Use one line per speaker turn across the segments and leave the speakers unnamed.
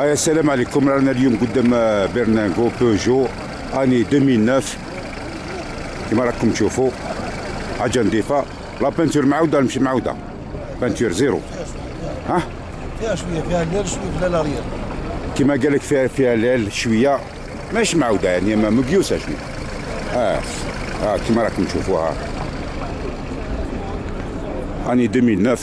هاي السلام عليكم. رانا اليوم قدام Berlingo Peugeot année 2009 كما راكم تشوفوا حاجة نظيفه la peinture معوده ولا مش معوده peinture zéro. ها؟
فيها شوية فيها l'aile شوية فيها l'arrière
كما قال لك فيها فيها l'aile شوية. مش معوده يعني ما مبيوسه شوية. آه آه كما راكم تشوفوها. année 2009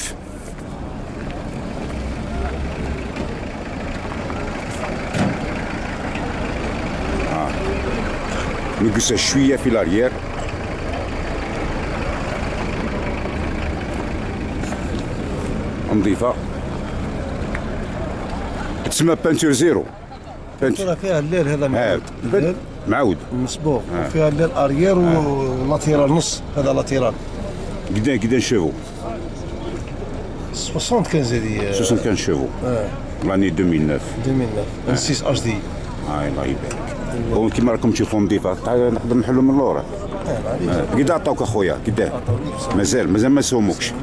نقصها شوية في l'arrière. نظيفه تسمى peinture zéro.
peinture فيها l'aile هذا
آه،
معود
معود.
مسبوغ. وفيها l'aile arrière و latérale نص. هذا latérale
قدا قدا
60 كان زادي.
75 chevaux
آه.
l'année 2009
2009 6 اش دي
الله يبارك. وكما راكم تشوفوا تعال نقدر نحلو من اللورا قدا عطاوك أخويا قدا. مازال مازال ما سوموكش.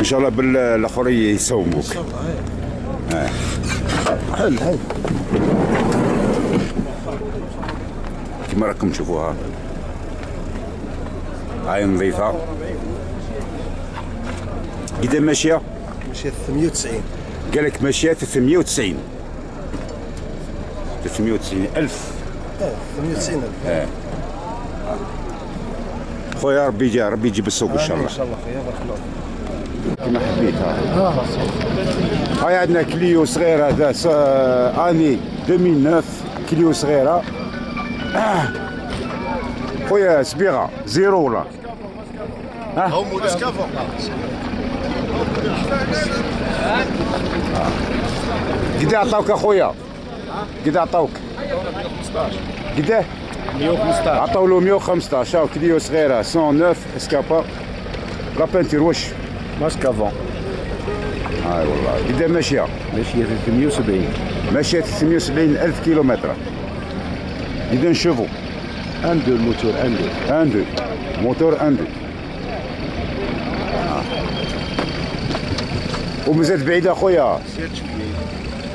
إن شاء الله بالآخر يسوموك.
حل حل.
كما راكم تشوفوها. هاي نظيفة. قدا ماشية؟
مشيت 890
قال لك ماشية 390 390 ألف.
آه 890 الف
خويا ربي يجي ربي يجيب السوق إن شاء الله.
إن شاء الله خير بارك الله
كما حبيت. ها
آه
هاي عندنا Clio صغير هذا année 2009 Clio صغيرة. آه. خويا صبيغة zéro ولا؟ قد عطاوك اخويا قد عطاوك قد
115
عطاو له 115 هاو Clio صغيرة. 109 اسكابا. la peinture واش
masque avant
هاي والله. قد ماشية.
ماشية 370
ماشية 370 ألف كيلومتر. قد نشوفوا
un deux ال moteur un
deux un deux moteur un deux ومازال بعيد أخويا.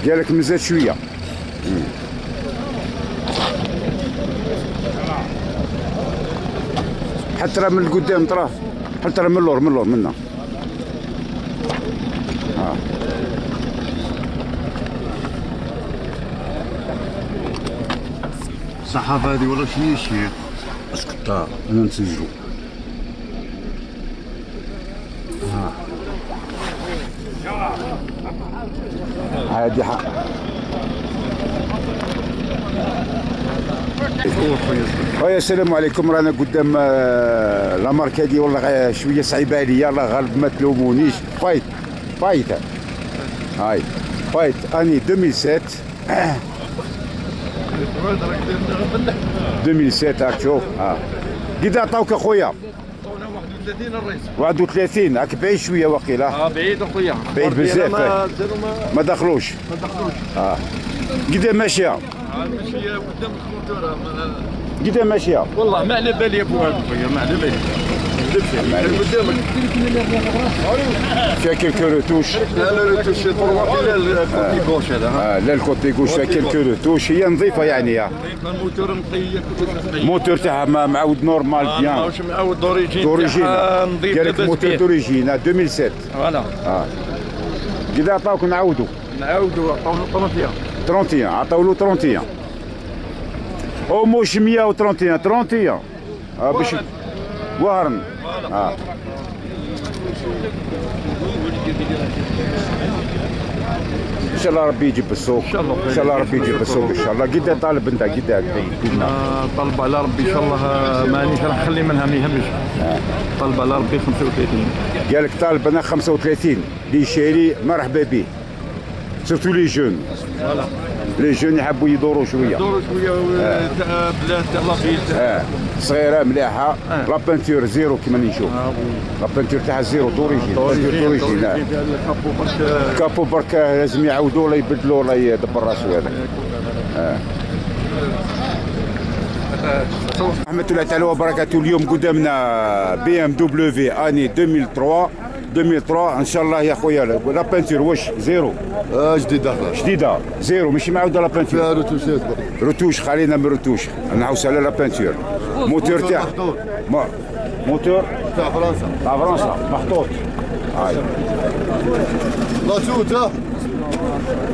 قالك مازال شوية. حتى راه من القدام تراه حتى راه من اللور من اللور منا. آه.
الصحافة هذه والله شنو الشيخ
اسكت أنا نسجلو هادي حق. ويا السلام عليكم. رانا قدام آه، la marque هذه والله شوية صعيبة عليا. الله غالب ما تلومونيش. Fiat Fiat. هاي Fiat. année 2007 2007 راك تشوف. آه. قد عطاوك أخويا؟
31 الرئيس
31 راك بعيد شوية وقيله
آه بعيد أخويا.
بعيد بزاف،
ما
دخلوش.
ما دخلوش.
قد ماشية؟
المشية قدام الموتور
قد ماشيه
والله ما على بالي أبو هذا خويا ما على بالي. قدامك
فيها quelques retouches
لا لا لا تروح إلى ال côté gauche هذا.
آه لا ال côté فيها quelques retouches هي نظيفة يعني يا.
الموتور نقي
موتور تاعها معود normal bien.
ماهوش معود
d'origine
d'origine نظيف
قال لك
لاباس moteur.
d'origine 2007
voilà.
قد عطاوك نعاودوا
نعاودوا عطاونا طرفيا
31 عطاو له 31 أو موش 131 31 آه باش وهرن آه. إن شاء الله ربي يجيب السوق.
إن شاء الله.
إن شاء الله ربي يجيب السوق. إن شاء الله. قد طالب أنت قد
آه، طلب على ربي إن شاء الله آه، مانيش راح نخلي منها ما يهمش طلب على ربي 35
قال لك طالب أنا 35 اللي شاري مرحبا به surtout les jeunes les jeunes يحبوا يدوروا شوية
دور شوية تاع بلاد تاع la ville
آه صغيره مليحه. la peinture zéro كما نشوف la peinture تاعها zéro d'origine d'origine
capot برك
لازم يعاودوا ولا يبدلوا ولا يدبر راسو هذاك رحمة الله تعالى وبركاته اليوم قدامنا BMW année 2003 2003 إن شاء الله يا خويا la peinture واش؟ zéro.
آه جديد داخله
جديدة. zéro ماشي معاوده la peinture
فيها روتوشات
retouche خلينا من retouche نعوس على la peinture moteur تاع موتور؟
تاع فرنسا.
تاع فرنسا. محطوط. هاي.
la totale.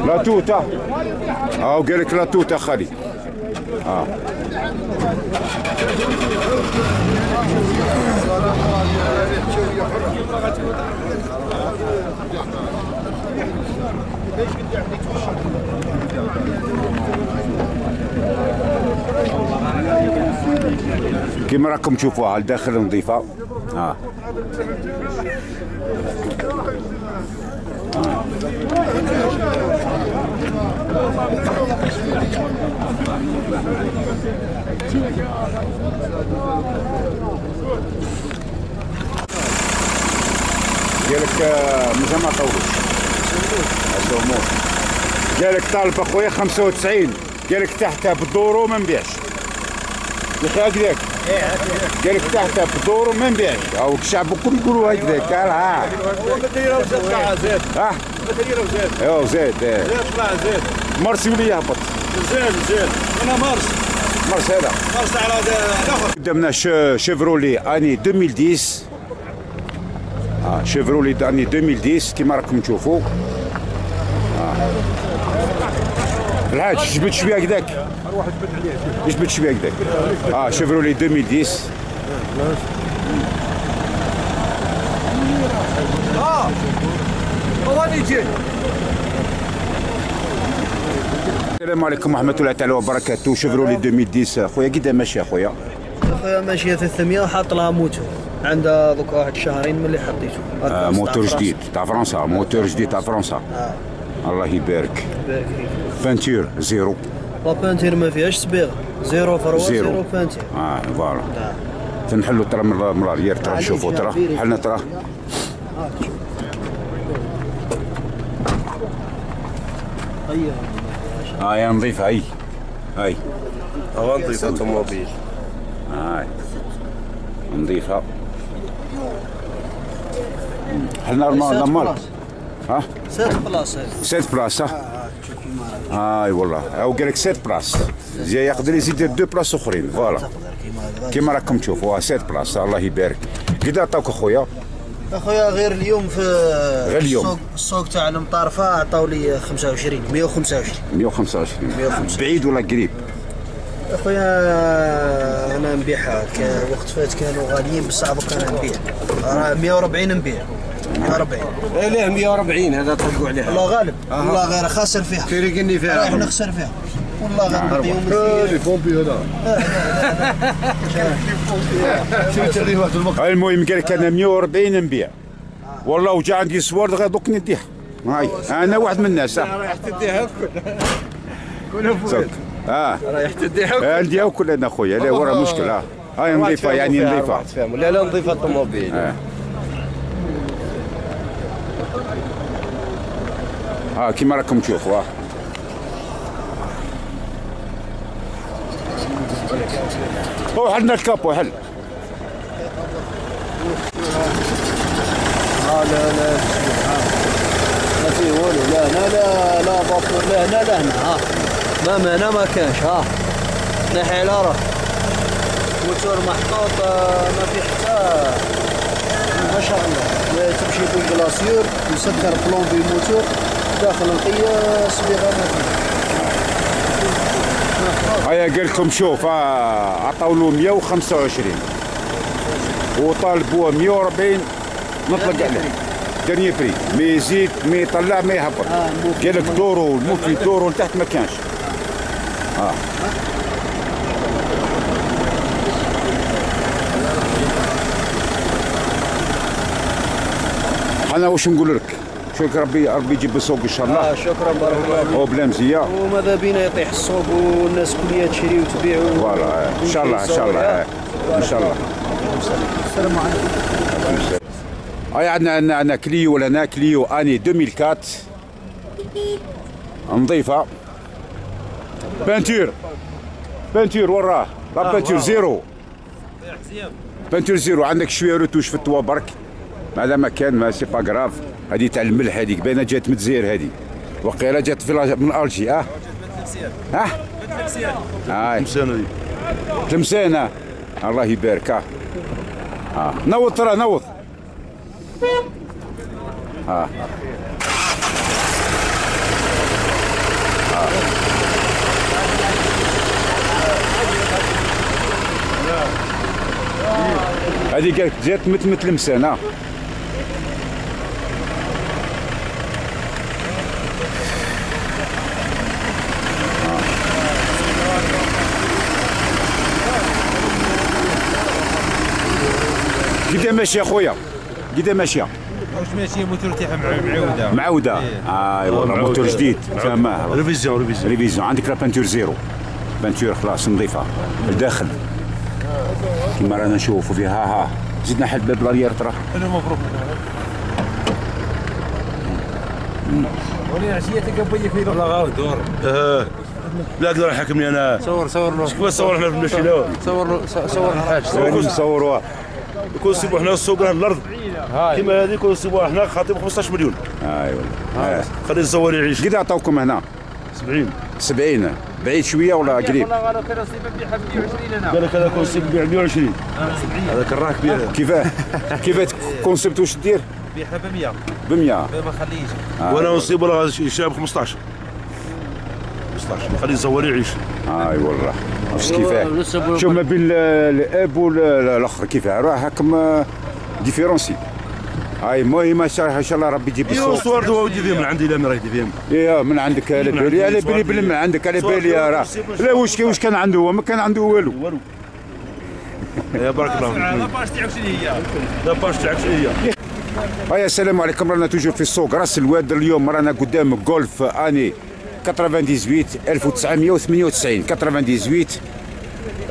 la totale. آه قال لك لا توتا خالي. آه. كيما راكم تشوفوها الداخل نظيفة. آه. قالك آه، مازال ما طولوش الأمور قالك طالب أخويا 95 قالك تحتها بالدورو ما نبيعش. يا أخي هكذاك. قالك تحتها بالدورو ما نبيعش. أو الشعب الكل يقولوا هكذاك. ها
الماتيريال وزاد طلع زاد
ها
الماتيريال وزاد
ايوا زاد آه.
زاد طلع زاد.
مرسي ولي يهبط؟
زاد زاد. أنا مارس
مرس هذا
مارس على الآخر
قدامنا ش- شيفرولي أني 2010 آه شيفرولي أني 2010 كيما راكم تشوفوا. آه. الحاج جبت شوية هكذاك. جبت شوية هكذاك. آه شيفرولي 2010
هو يجي
السلام عليكم ورحمة الله تعالى وبركاته. شيفرولي 2010 خويا قد ماشي اخويا
اخويا ماشيه 300 وحاط لها موتور عندها دوك واحد شهرين من اللي حطيته
آه موتور جديد تاع فرنسا موتور جديد تاع فرنسا. الله يبارك.
بارك فيك.
peinture zéro
la peinture ما فيهاش صبيغه zéro فروا
zéro.
zéro peinture
آه voilà. تنحلوا ترى من l'arrière ترى
يا
ترى. حلنا ترى.
أيوه
آه يا نظيفه هاي. هاي.
نظيفه طوموبيل
هاي. نظيفه حنا المال ها
sept places هذه
sept places ها؟ هاي والله. أو قال لك sept places زي يقدر يزيد deux places أخرين. voilà. كيما راكم تشوفوا sept places الله يبارك. قد عطاوك أخويا؟
أخويا غير اليوم في
غير اليوم.
السوق, السوق تاع المطارفه عطاو لي 25 125
125
125.
بعيد ولا قريب؟
أخويا أنا نبيعها كان وقت فات كانوا غاليين بصح دوك أنا نبيع. راه 140 نبيع. 140
إيه ليه 140 هذا طلقوا عليها.
والله غالب. والله غير خاسر فيها.
فريقني فيها.
رايح نخسر فيها. والله
لي بومبي
هاي المهم قال لك أنا 140 نبيع. والله وجا عندي صور غير دوك نديها هاي أنا واحد من الناس ها
رايح تديها كل.
صدق أه.
رايح تديها
نديها كل أنا خويا لا ورا مشكل أه. هاي نظيفة يعني نظيفة.
لا لا نضيف الطوموبيل
ها كيما راكم تشوفوا أو حلنا الكابو حل
لا لا لا ما فيه والو لا لا لا لا لا لا لا هنا ها. ما ما هنا ما كانش ها. ناحية راه موتور محطوط آه، ما في حتى. ما شاء الله. تمشي بالكلاسيور مسكر بلومبي موتور داخل نقية صبيغة ما فيه
هيا قال لكم شوف آه، عطاو له 125 وطالبوه 140 نطلق عليه. دنيا بري ما يزيد ما يطلع ما يهبط.
آه،.
قال لك دورو الموفي دورو لتحت ما كانش. آه. أنا واش نقول لك؟ شوف ربي ربي يجيب السوق إن شاء الله.
آه شكرا بارك الله فيك.
هو بلا مزية.
وماذا بينا يطيح السوق والناس كلها تشري وتبيع
voilà آه. إن شاء الله إن شاء الله آه. إن شاء الله.
السلام عليكم.
هاي عندنا عندنا عندنا كليو ولا هنا كليو أني 2004 نظيفة. peinture peinture وراه. la peinture zéro. peinture zéro. عندك شوية retouche في ال toit برك هذا ما كان ماشي pas grave هذه تاع الملح هذيك باينة جات من الجزائر هذه وقيله جات في من الجي آه؟ آه؟ هاي.
مسانه دي
تلمسانه الله يبارك آه. آه. نوض ترى نوض. آه. هذه قالت جات مثل مثل مسانه قدا ماشيه خويا. قدا ماشيه
واش ماشي موتور تاعها معوده
معوده اي والله موتور جديد. تمام.
révision révision.
révision. عندك la peinture zéro peinture خلاص نظيفة. الداخل. كما رانا نشوفوا فيها ها ها. زدنا حد باب l'arrière ترى
أنا مبروك ولي عشية تلقى في والله غاو دور.
أه. لا أقدر احكمني أنا.
صور صور له.
نصور إحنا في
صور له صور الحاج
نصوروا
يكون نصيبوا إحنا السوق راه
الأرض.
كيما هذه يكون نصيبوا إحنا خاطب 15 مليون.
اي والله.
خلي الزوار يعيش
قد عطاوكم هنا؟
70
70 بعيد شوية ولا قريب؟
والله قالوا كان نصيبه بيعها ب 120 أنا
قال لك هذا كون نصيب بيع 120 هذاك الراك بيع
كيف؟ كيف كونسبت واش دير
بيعها ب 100
ب 100
ما خليش
وأنا نصيب يشاب 15 15 خلي الزوار يعيش.
اي والله. كيفاه؟ شوف ما بين ال- الاب والاخر كيفاه؟ راه هاكم ديفيرونسي هاي المهم إن شاء الله ربي يجيب
ايوا
الصوت.
الصور دوا ودي فيهم من عندي لا ما راه يدي فيهم
يا من عندك على بالي على
صور
بالي. من عندك على
صور
بالي راه. لا. واش واش كان عنده؟ هو ما كان عنده والو.
والو. يا بارك الله فيك.
لاباج تاعك شنو هي
لا باش تاعك شنو هي
هيا السلام عليكم. رانا توجور في السوق. راس الواد اليوم رانا قدام جولف أني. 98 1998 98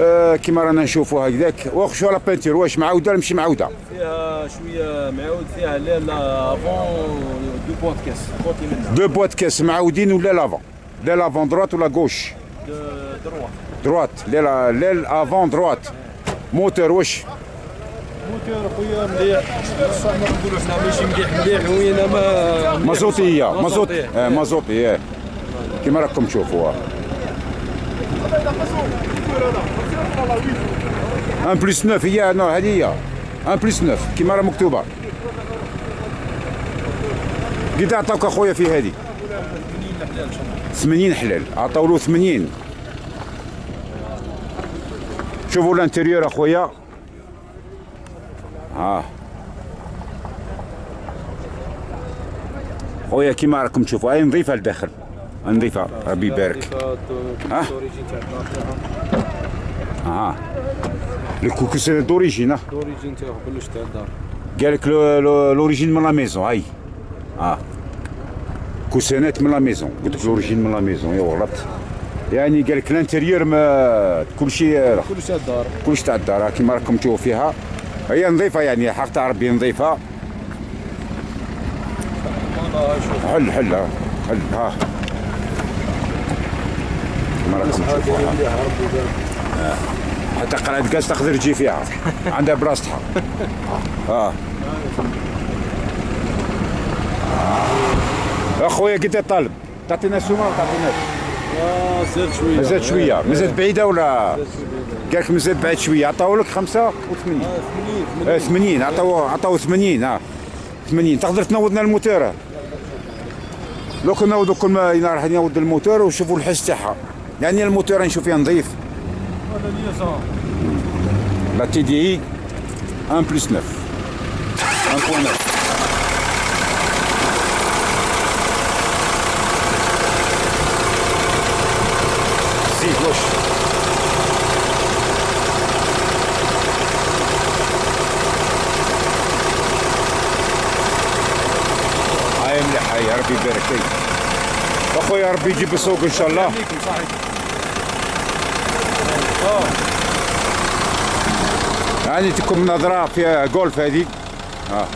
آه كيما رانا نشوفوا هكذاك. واخشوا la peinture واش معاودة ولا ماشي معاودة؟
فيها شوية معود فيها لا l'avant deux côtés منها
deux بوات كاس معاودين ولا l'avant لا l'avant droite ولا gauche
droit
droite لا لا l'avant droite moteur واش؟
موتور خويا مليح. بصح نقولوا إحنا ماشي مليح مليح وين ما
مازوطية مازوط
مازوطية.
كيما راكم تشوفوا آه. ان بلس 9 هي نو هذه هي ان بلس 9 كيما راه مكتوبه قد عطاوك اخويا في هذه 80 حلال عطاو له 80 شوفوا ال intérieur اخويا ها خويا كيما راكم تشوفوا هاي نظيفه لداخل نظيفه ربي يبارك ها؟ آه. الكوكسير d'origine آه.
d'origine تاعو كلش تاع الدار
قال لك l'o- l'o- l'origine من la maison هاي. آه. كوسانات من la maison. قلت لك l'origine من la maison. يا غلطت يعني قال لك ال intérieur ما كل شيء
كلش تاع الدار.
كلش تاع الدار. كيما راكم تشوفوا فيها. هي نظيفة يعني حق تاع ربي نظيفه حل حل ها، حل ها راكم تشوفوها. آه. حتى قناة كاز تقدر تجي فيها. عندها بلاصتها آه. أخويا قد طالب تعطينا سومه ولا تعطيناش
آه زاد شوية.
مازال شوية. مازال بعيدة ولا؟ قال لك مازال بعيد شوية. عطاو لك 85 آه، 80 عطاو عطاو 80 آه. 80 تقدر تنوضنا الموتور لو كنا نوضوا كل ما راح ينوض الموتور وشوفوا الحس تاعها. يعني الموتور نشوف فيها نظيف. لا TDI 1 بلس 9 1.9 زيد واش هاي مليح هاي ربي يبارك فيك اخويا ربي يجيب السوق إن شاء الله. يعني تكون نظرة فيها جولف هذه. آه.